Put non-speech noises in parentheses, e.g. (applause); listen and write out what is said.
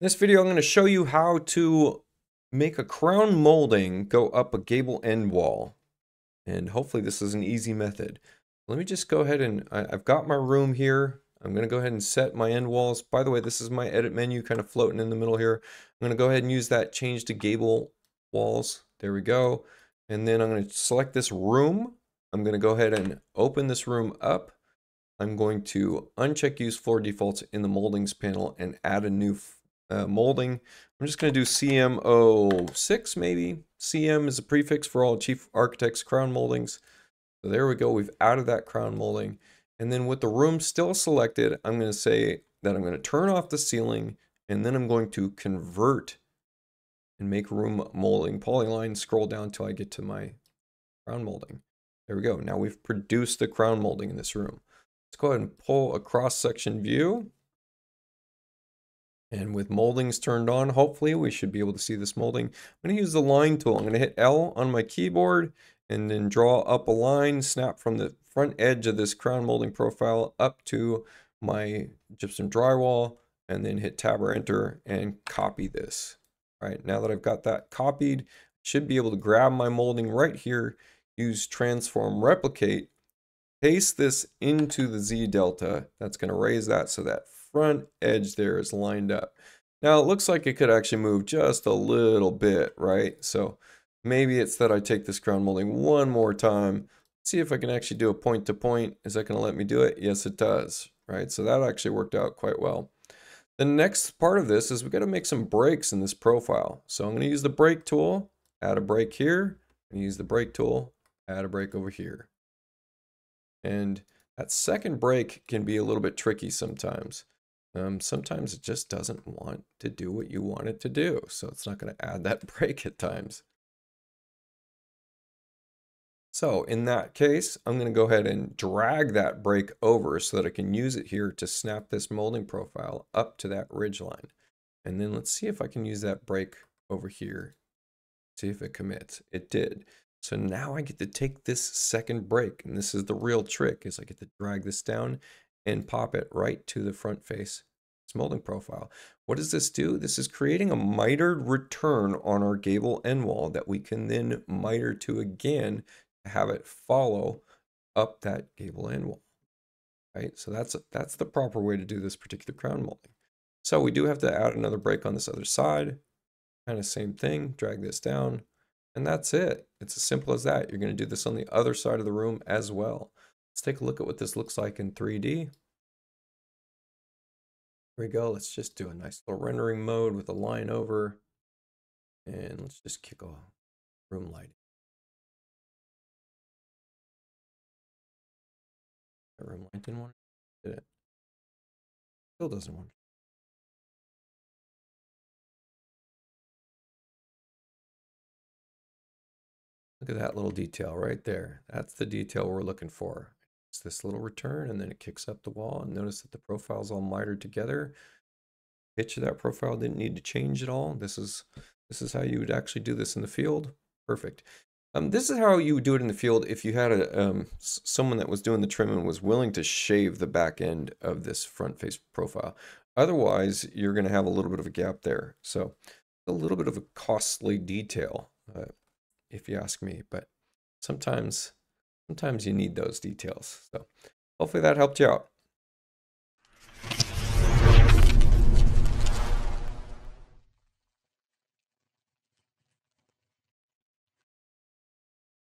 In this video, I'm going to show you how to make a crown molding go up a gable end wall. And hopefully this is an easy method. Let me just go ahead and, I, have got my room here. I'm going to go ahead and set my end walls. By the way, this is my edit menu kind of floating in the middle here. I'm going to go ahead and use that change to gable walls. There we go. And then I'm going to select this room. I'm going to go ahead and open this room up. I'm going to uncheck use floor defaults in the moldings panel and add a new uh, molding. I'm just going to do CM06 maybe. CM is a prefix for all Chief Architect's crown moldings. So there we go. We've added that crown molding. And then with the room still selected, I'm going to say that I'm going to turn off the ceiling and then I'm going to convert and make room molding polyline. Scroll down until I get to my crown molding. There we go. Now we've produced the crown molding in this room. Let's go ahead and pull a cross section view. And with moldings turned on, hopefully we should be able to see this molding. I'm going to use the line tool. I'm going to hit L on my keyboard and then draw up a line, snap from the front edge of this crown molding profile up to my gypsum drywall, and then hit Tab or Enter and copy this. All right, now that I've got that copied, should be able to grab my molding right here, use Transform Replicate, paste this into the Z delta. That's going to raise that so that front edge there is lined up. Now it looks like it could actually move just a little bit, right? So maybe it's that I take this crown molding one more time. see if I can actually do a point to point. Is that going to let me do it? Yes, it does, right? So that actually worked out quite well. The next part of this is we got to make some breaks in this profile. So I'm going to use the break tool, add a break here, and use the break tool, add a break over here. And that second break can be a little bit tricky sometimes. Um, sometimes it just doesn't want to do what you want it to do. So it's not going to add that (laughs) break at times. So in that case, I'm going to go ahead and drag that break over so that I can use it here to snap this molding profile up to that ridge line. And then let's see if I can use that break over here. See if it commits. It did. So now I get to take this second break, and this is the real trick, is I get to drag this down and pop it right to the front face molding profile. What does this do? This is creating a mitered return on our gable end wall that we can then miter to again to have it follow up that gable end wall. Right, so that's that's the proper way to do this particular crown molding. So we do have to add another break on this other side. Kind of same thing, drag this down, and that's it. It's as simple as that. You're going to do this on the other side of the room as well. Let's take a look at what this looks like in 3D. Here we go. Let's just do a nice little rendering mode with a line over. And let's just kick off room lighting. That room light didn't want did it. Still doesn't want to. Look at that little detail right there. That's the detail we're looking for. It's this little return and then it kicks up the wall and notice that the profile's all mitered together. Pitch of that profile didn't need to change at all. This is this is how you would actually do this in the field. Perfect. Um, this is how you would do it in the field if you had a um, someone that was doing the trim and was willing to shave the back end of this front face profile. Otherwise, you're going to have a little bit of a gap there. So a little bit of a costly detail, uh, if you ask me. But sometimes Sometimes you need those details. So hopefully that helped you out.